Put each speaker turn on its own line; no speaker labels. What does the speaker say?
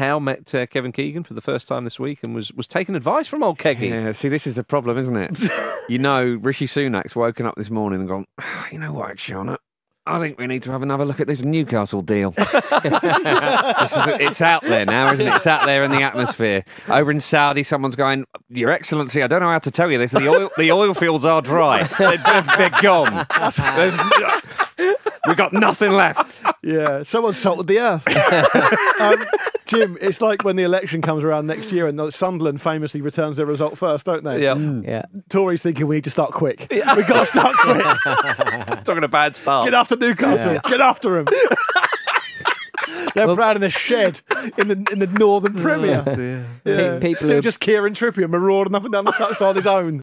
Howe met uh, Kevin Keegan for the first time this week and was was taking advice from old Keggy.
Yeah, see, this is the problem, isn't it? you know, Rishi Sunak's woken up this morning and gone, "Ah, you know what, Shona? I think we need to have another look at this Newcastle deal. This is the- it's out there now, isn't it? It's out there in the atmosphere. Over in Saudi, someone's going, Your Excellency, I don't know how to tell you this. The oil, the oil fields are dry. They're, they're, they're gone. There's- we've got nothing left.
Yeah, someone salted the earth. um, Jim, it's like when the election comes around next year and Sunderland famously returns their result first, don't they?
Yeah,
Yeah.
Tories thinking we need to start quick. Yeah. We've got to start quick.
talking a bad start.
Get after Newcastle. Get after them. They're proud in the shed in the in the Northern Premier. Yeah.
People
Still
who-
just Kieran Trippier marauding up and down the touchline on his own.